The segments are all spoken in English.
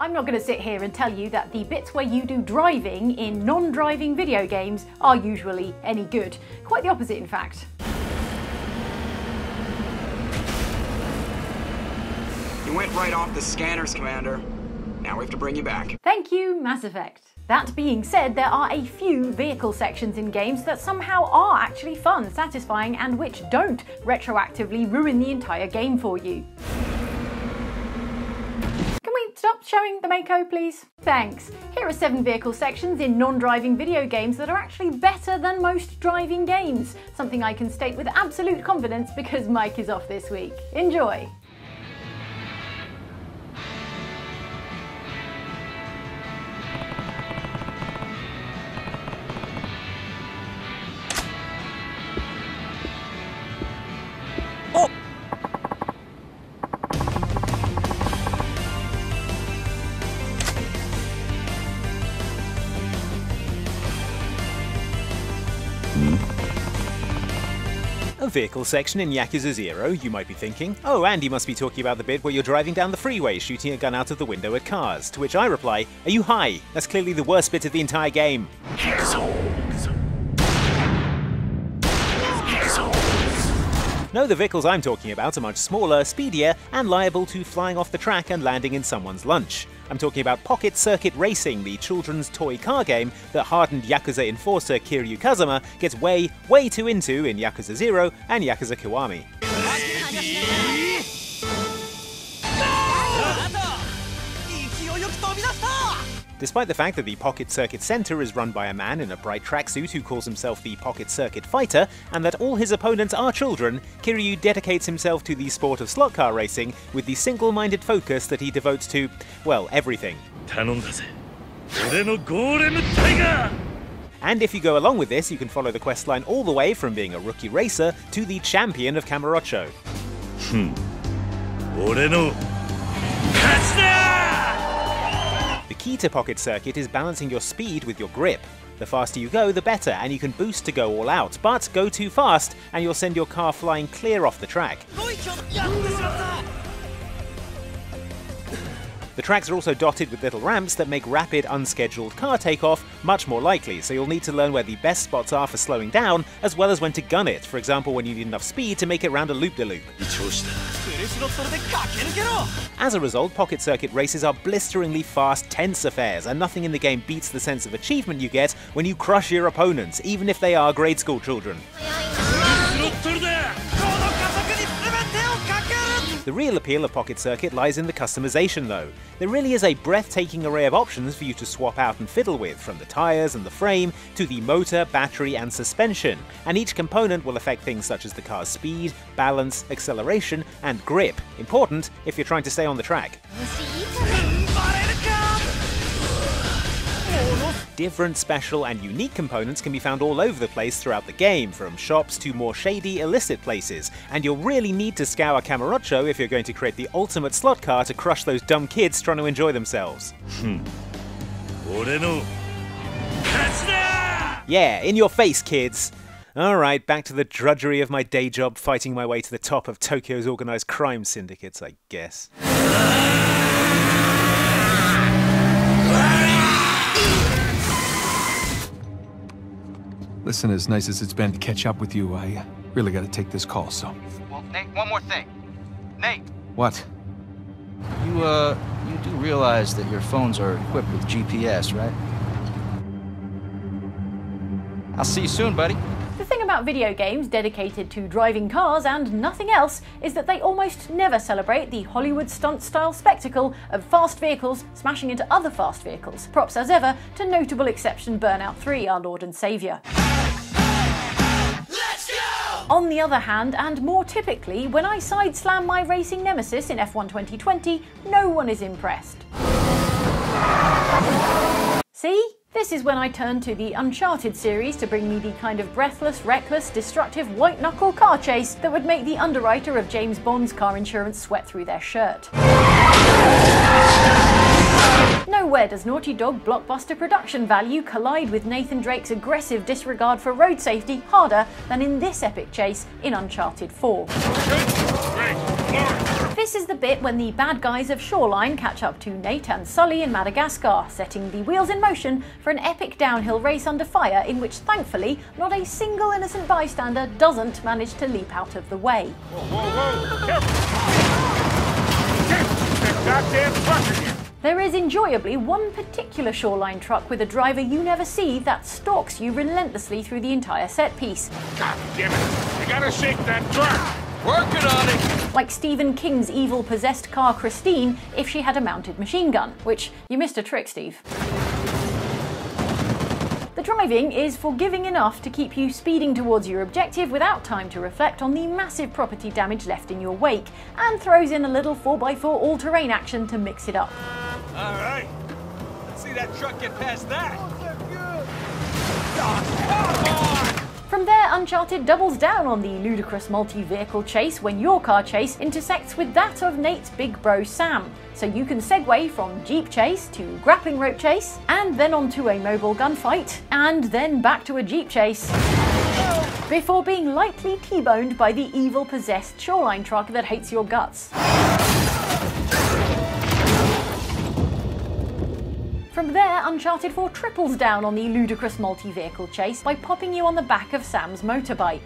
I'm not going to sit here and tell you that the bits where you do driving in non-driving video games are usually any good. Quite the opposite, in fact. You went right off the scanners, Commander. Now we have to bring you back. Thank you, Mass Effect. That being said, there are a few vehicle sections in games that somehow are actually fun, satisfying, and which don't retroactively ruin the entire game for you. Can we stop showing the Mako, please? Thanks. Here are seven vehicle sections in non-driving video games that are actually better than most driving games. Something I can state with absolute confidence because Mike is off this week. Enjoy! Vehicle section in Yakuza 0, you might be thinking. Oh, and you must be talking about the bit where you're driving down the freeway shooting a gun out of the window at cars. To which I reply, Are you high? That's clearly the worst bit of the entire game. No, the vehicles I'm talking about are much smaller, speedier, and liable to flying off the track and landing in someone's lunch. I'm talking about Pocket Circuit Racing, the children's toy car game that hardened Yakuza enforcer Kiryu Kazama gets way, way too into in Yakuza 0 and Yakuza Kiwami. Despite the fact that the Pocket Circuit Center is run by a man in a bright tracksuit who calls himself the Pocket Circuit Fighter, and that all his opponents are children, Kiryu dedicates himself to the sport of slot car racing with the single minded focus that he devotes to, well, everything. And if you go along with this, you can follow the questline all the way from being a rookie racer to the champion of Kamurocho. The key to Pocket Circuit is balancing your speed with your grip. The faster you go, the better, and you can boost to go all out. But go too fast, and you'll send your car flying clear off the track. The tracks are also dotted with little ramps that make rapid, unscheduled car takeoff much more likely, so you'll need to learn where the best spots are for slowing down, as well as when to gun it, for example when you need enough speed to make it round a loop-de-loop. As a result, Pocket Circuit races are blisteringly fast, tense affairs, and nothing in the game beats the sense of achievement you get when you crush your opponents, even if they are grade school children. The real appeal of Pocket Circuit lies in the customization though. There really is a breathtaking array of options for you to swap out and fiddle with, from the tyres and the frame to the motor, battery and suspension, and each component will affect things such as the car's speed, balance, acceleration and grip, important if you're trying to stay on the track. Different, special, and unique components can be found all over the place throughout the game, from shops to more shady, illicit places, and you'll really need to scour Kamurocho if you're going to create the ultimate slot car to crush those dumb kids trying to enjoy themselves. Hmm. yeah, in your face, kids! Alright, back to the drudgery of my day job fighting my way to the top of Tokyo's organised crime syndicates, I guess. Listen, as nice as it's been to catch up with you, I uh, really gotta take this call, so. Well, Nate, one more thing. Nate, What? you, uh, you do realize that your phones are equipped with GPS, right? I'll see you soon, buddy. The thing about video games dedicated to driving cars and nothing else is that they almost never celebrate the Hollywood stunt style spectacle of fast vehicles smashing into other fast vehicles. Props as ever to notable exception Burnout 3, our Lord and Saviour. On the other hand, and more typically, when I side slam my racing nemesis in F1 2020, no one is impressed. See? This is when I turn to the Uncharted series to bring me the kind of breathless, reckless, destructive, white knuckle car chase that would make the underwriter of James Bond's car insurance sweat through their shirt. Nowhere does Naughty Dog blockbuster production value collide with Nathan Drake's aggressive disregard for road safety harder than in this epic chase in Uncharted 4. This is the bit when the bad guys of Shoreline catch up to Nate and Sully in Madagascar, setting the wheels in motion for an epic downhill race under fire in which thankfully not a single innocent bystander doesn't manage to leap out of the way. Whoa, whoa, whoa! Careful! That goddamn truck again! There is enjoyably one particular shoreline truck with a driver you never see that stalks you relentlessly through the entire set piece. God damn it! You gotta shake that truck! Working on it! Like Stephen King's evil possessed car Christine if she had a mounted machine gun, which you missed a trick, Steve. The driving is forgiving enough to keep you speeding towards your objective without time to reflect on the massive property damage left in your wake, and throws in a little 4x4 all terrain action to mix it up. All right. Let's see that truck get past that. From there, Uncharted doubles down on the ludicrous multi vehicle chase when your car chase intersects with that of Nate's big bro Sam. So you can segue from Jeep chase to grappling rope chase, and then onto a mobile gunfight, and then back to a Jeep chase. Before being lightly T boned by the evil possessed shoreline truck that hates your guts. From there, Uncharted 4 triples down on the ludicrous multi-vehicle chase by popping you on the back of Sam's motorbike.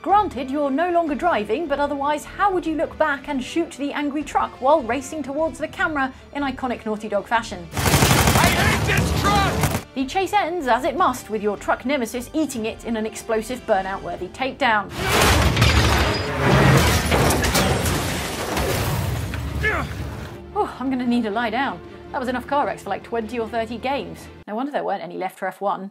Granted, you're no longer driving, but otherwise, how would you look back and shoot the angry truck while racing towards the camera in iconic Naughty Dog fashion? I hate this truck! The chase ends, as it must, with your truck nemesis eating it in an explosive burnout-worthy takedown. Oh, I'm gonna need to lie down. That was enough car wrecks for like 20 or 30 games. No wonder there weren't any left for F1.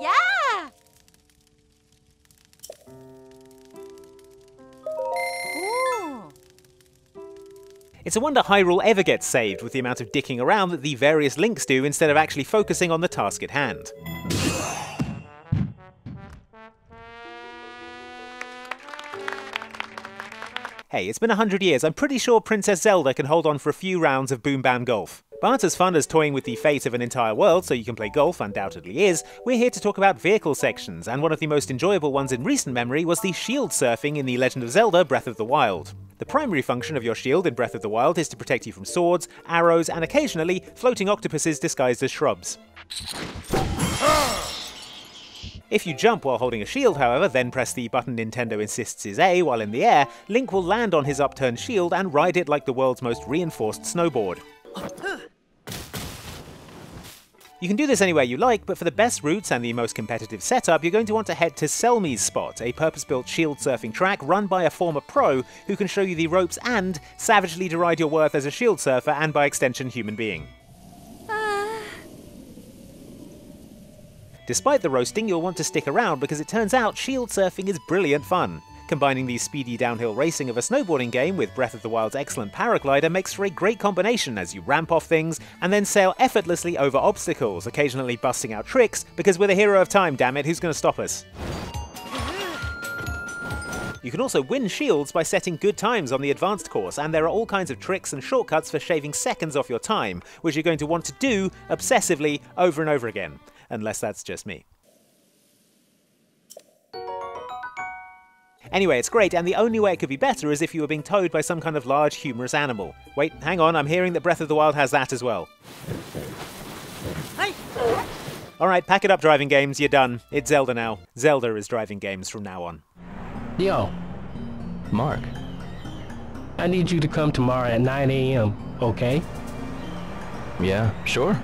Yeah! Ooh. It's a wonder Hyrule ever gets saved with the amount of dicking around that the various links do instead of actually focusing on the task at hand. Hey, it's been a hundred years. I'm pretty sure Princess Zelda can hold on for a few rounds of Boom Bam Golf. But as fun as toying with the fate of an entire world so you can play golf undoubtedly is, we're here to talk about vehicle sections, and one of the most enjoyable ones in recent memory was the shield surfing in The Legend of Zelda Breath of the Wild. The primary function of your shield in Breath of the Wild is to protect you from swords, arrows, and occasionally floating octopuses disguised as shrubs. If you jump while holding a shield, however, then press the button Nintendo insists is A while in the air, Link will land on his upturned shield and ride it like the world's most reinforced snowboard. You can do this anywhere you like, but for the best routes and the most competitive setup, you're going to want to head to Selmie's Spot, a purpose-built shield surfing track run by a former pro who can show you the ropes and savagely deride your worth as a shield surfer and by extension human being. Despite the roasting, you'll want to stick around because it turns out shield surfing is brilliant fun. Combining the speedy downhill racing of a snowboarding game with Breath of the Wild's excellent paraglider makes for a great combination as you ramp off things and then sail effortlessly over obstacles, occasionally busting out tricks, because we're the hero of time, damn it, who's going to stop us? You can also win shields by setting good times on the advanced course, and there are all kinds of tricks and shortcuts for shaving seconds off your time, which you're going to want to do obsessively over and over again unless that's just me. Anyway, it's great, and the only way it could be better is if you were being towed by some kind of large, humorous animal. Wait, hang on, I'm hearing that Breath of the Wild has that as well. Hey. Alright, pack it up, driving games, you're done. It's Zelda now. Zelda is driving games from now on. Yo, Mark. I need you to come tomorrow at 9 a.m., okay? Yeah, sure.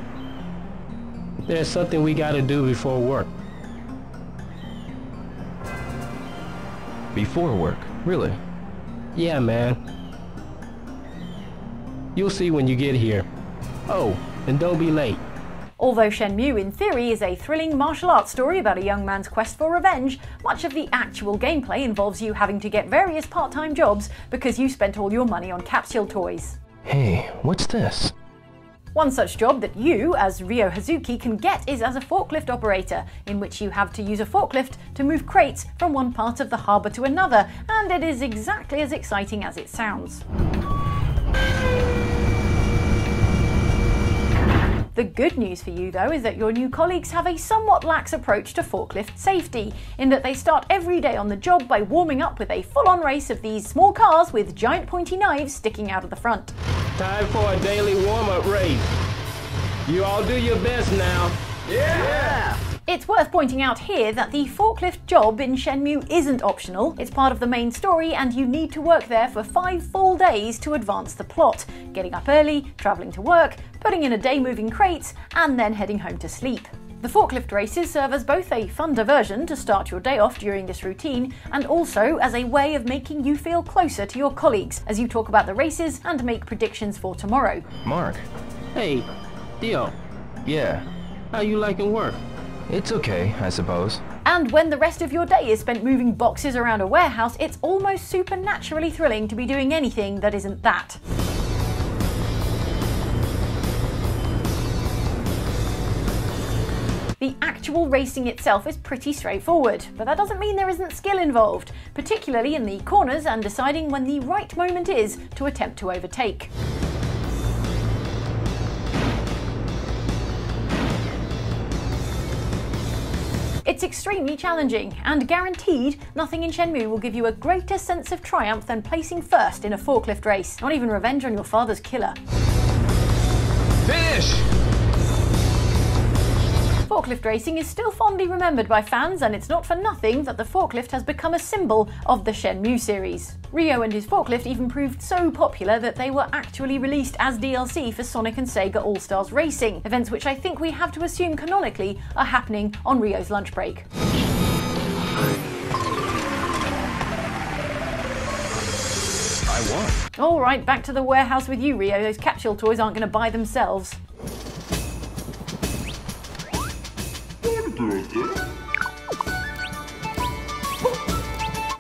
There's something we gotta do before work. Before work, really? Yeah, man. You'll see when you get here. Oh, and don't be late. Although Shenmue in theory is a thrilling martial arts story about a young man's quest for revenge, much of the actual gameplay involves you having to get various part-time jobs because you spent all your money on capsule toys. Hey, what's this? One such job that you, as Ryo Hazuki, can get is as a forklift operator, in which you have to use a forklift to move crates from one part of the harbour to another, and it is exactly as exciting as it sounds. The The good news for you, though, is that your new colleagues have a somewhat lax approach to forklift safety, in that they start every day on the job by warming up with a full on race of these small cars with giant pointy knives sticking out of the front. Time for a daily warm up race. You all do your best now. Yeah! It's worth pointing out here that the forklift job in Shenmue isn't optional. It's part of the main story, and you need to work there for five full days to advance the plot, getting up early, travelling to work, putting in a day moving crates, and then heading home to sleep. The forklift races serve as both a fun diversion to start your day off during this routine, and also as a way of making you feel closer to your colleagues as you talk about the races and make predictions for tomorrow. Mark. Hey, Dio, Yeah. how you liking work? It's okay, I suppose. And when the rest of your day is spent moving boxes around a warehouse, it's almost supernaturally thrilling to be doing anything that isn't that. The actual racing itself is pretty straightforward, but that doesn't mean there isn't skill involved, particularly in the corners and deciding when the right moment is to attempt to overtake. It's extremely challenging, and guaranteed, nothing in Shenmue will give you a greater sense of triumph than placing first in a forklift race. Not even revenge on your father's killer. Finish! Forklift racing is still fondly remembered by fans, and it's not for nothing that the forklift has become a symbol of the Shenmue series. Ryo and his forklift even proved so popular that they were actually released as DLC for Sonic and Sega All Stars Racing, events which I think we have to assume canonically are happening on Ryo's lunch break. I won. Alright, back to the warehouse with you, Ryo. Those capsule toys aren't going to buy themselves.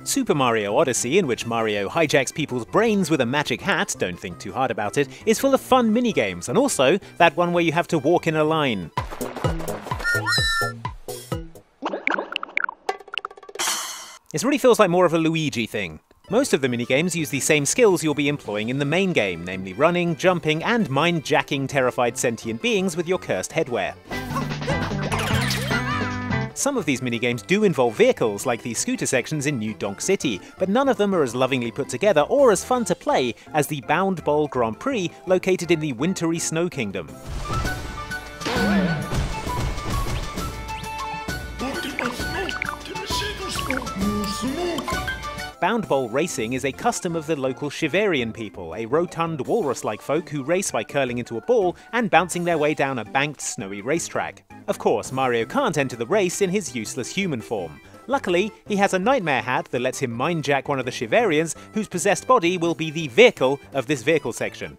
Super Mario Odyssey, in which Mario hijacks people's brains with a magic hat, don't think too hard about it, is full of fun minigames, and also that one where you have to walk in a line. This really feels like more of a Luigi thing. Most of the minigames use the same skills you'll be employing in the main game, namely running, jumping, and mind-jacking terrified sentient beings with your cursed headwear. Some of these minigames do involve vehicles, like the scooter sections in New Donk City, but none of them are as lovingly put together or as fun to play as the Bound Bowl Grand Prix located in the wintry Snow Kingdom. Bound Bowl racing is a custom of the local Shiverian people, a rotund walrus like folk who race by curling into a ball and bouncing their way down a banked, snowy racetrack. Of course, Mario can't enter the race in his useless human form. Luckily, he has a nightmare hat that lets him mindjack one of the Shiverians, whose possessed body will be the vehicle of this vehicle section.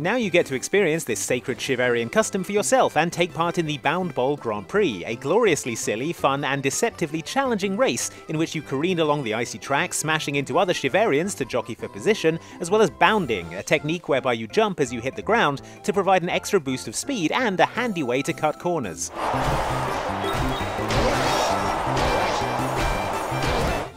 Now you get to experience this sacred Shiverian custom for yourself and take part in the Bound Bowl Grand Prix, a gloriously silly, fun, and deceptively challenging race in which you careen along the icy track, smashing into other Shiverians to jockey for position, as well as bounding, a technique whereby you jump as you hit the ground to provide an extra boost of speed and a handy way to cut corners.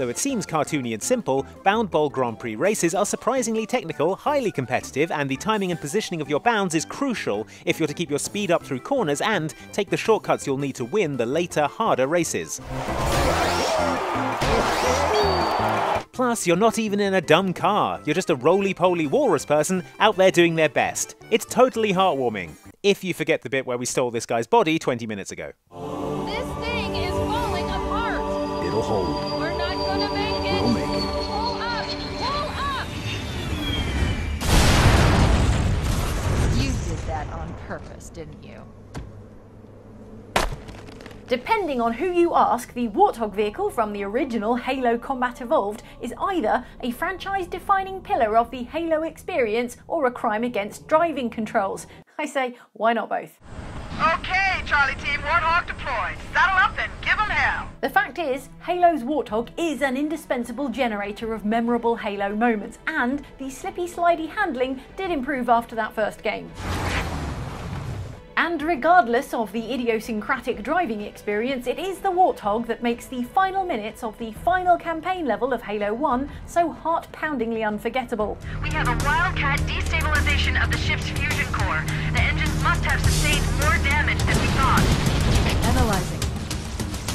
Though it seems cartoony and simple, Bound Bowl Grand Prix races are surprisingly technical, highly competitive, and the timing and positioning of your bounds is crucial if you're to keep your speed up through corners and take the shortcuts you'll need to win the later, harder races. Plus, you're not even in a dumb car, you're just a roly-poly walrus person out there doing their best. It's totally heartwarming. If you forget the bit where we stole this guy's body 20 minutes ago. This thing is falling apart. It'll hold. Didn't you? Depending on who you ask, the Warthog vehicle from the original Halo Combat Evolved is either a franchise defining pillar of the Halo experience or a crime against driving controls. I say, why not both? Okay, Charlie Team, Warthog deployed. Saddle up and give 'em hell. The fact is, Halo's Warthog is an indispensable generator of memorable Halo moments, and the slippy slidey handling did improve after that first game. And And regardless of the idiosyncratic driving experience, it is the Warthog that makes the final minutes of the final campaign level of Halo 1 so heart-poundingly unforgettable. We have a Wildcat destabilization of the ship's fusion core. The engines must have sustained more damage than we thought. Analyzing.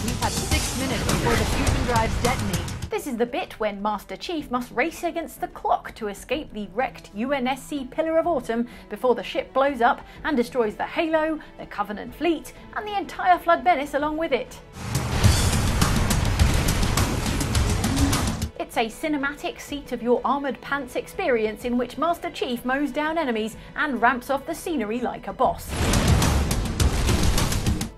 We've had six minutes before the fusion drives detonate. This is the bit when Master Chief must race against the clock to escape the wrecked UNSC Pillar of Autumn before the ship blows up and destroys the Halo, the Covenant fleet, and the entire Flood Menace along with it. It's a cinematic seat of your armoured pants experience in which Master Chief mows down enemies and ramps off the scenery like a boss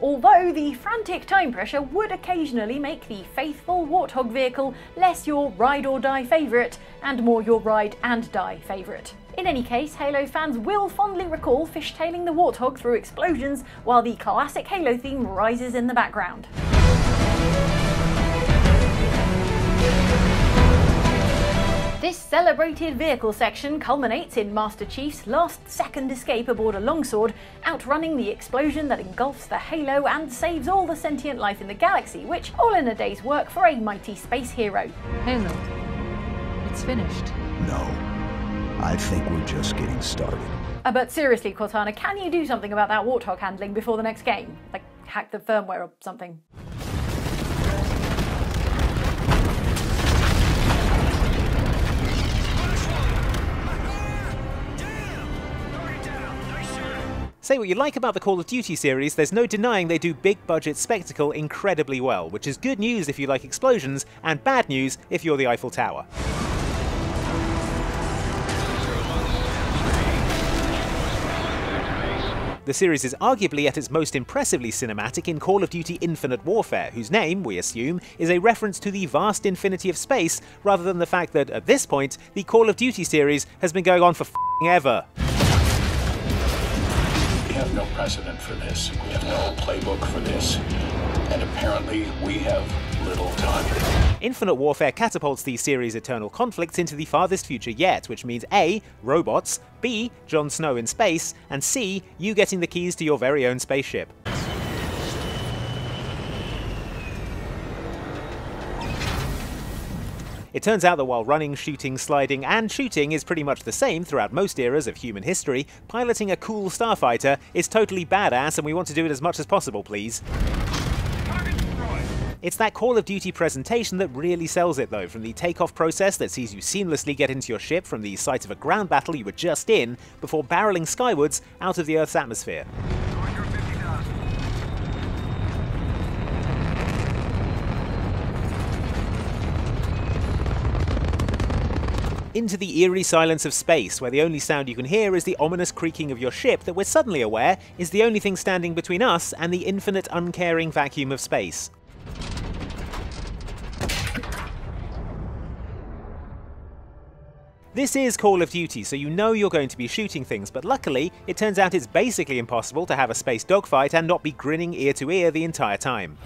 although the frantic time pressure would occasionally make the faithful Warthog vehicle less your ride or die favourite and more your ride and die favourite. In any case, Halo fans will fondly recall fishtailing the Warthog through explosions while the classic Halo theme rises in the background. This celebrated vehicle section culminates in Master Chief's last second escape aboard a longsword, outrunning the explosion that engulfs the Halo and saves all the sentient life in the galaxy, which all in a day's work for a mighty space hero. Halo. It's finished. No. I think we're just getting started. Uh, but seriously, Cortana, can you do something about that Warthog handling before the next game? Like, hack the firmware or something? Say what you like about the Call of Duty series, there's no denying they do big budget spectacle incredibly well, which is good news if you like explosions, and bad news if you're the Eiffel Tower. The series is arguably at its most impressively cinematic in Call of Duty Infinite Warfare, whose name, we assume, is a reference to the vast infinity of space, rather than the fact that, at this point, the Call of Duty series has been going on for ever have no precedent for this. We have no playbook for this. And apparently, we have little time. Infinite Warfare catapults the series' eternal conflicts into the farthest future yet, which means A. Robots, B. Jon Snow in space, and C. You getting the keys to your very own spaceship. It turns out that while running, shooting, sliding, and shooting is pretty much the same throughout most eras of human history, piloting a cool starfighter is totally badass and we want to do it as much as possible, please. It's that Call of Duty presentation that really sells it though, from the takeoff process that sees you seamlessly get into your ship from the site of a ground battle you were just in, before barreling skywards out of the Earth's atmosphere. Into the eerie silence of space, where the only sound you can hear is the ominous creaking of your ship that we're suddenly aware is the only thing standing between us and the infinite uncaring vacuum of space. This is Call of Duty, so you know you're going to be shooting things, but luckily, it turns out it's basically impossible to have a space dogfight and not be grinning ear to ear the entire time.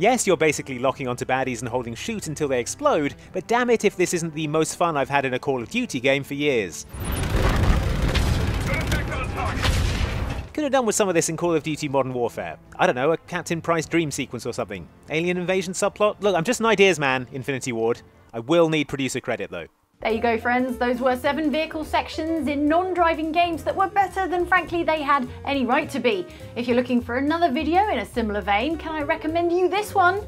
Yes, you're basically locking onto baddies and holding shoot until they explode, but damn it if this isn't the most fun I've had in a Call of Duty game for years. Could have done with some of this in Call of Duty Modern Warfare. I don't know, a Captain Price dream sequence or something. Alien invasion subplot? Look, I'm just an ideas man, Infinity Ward. I will need producer credit though. There you go, friends. Those were seven vehicle sections in non-driving games that were better than, frankly, they had any right to be. If you're looking for another video in a similar vein, can I recommend you this one?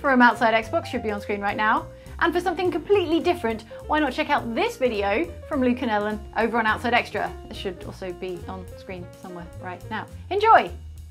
From Outside Xbox should be on screen right now. And for something completely different, why not check out this video from Luke and Ellen over on Outside Xtra? It should also be on screen somewhere right now. Enjoy!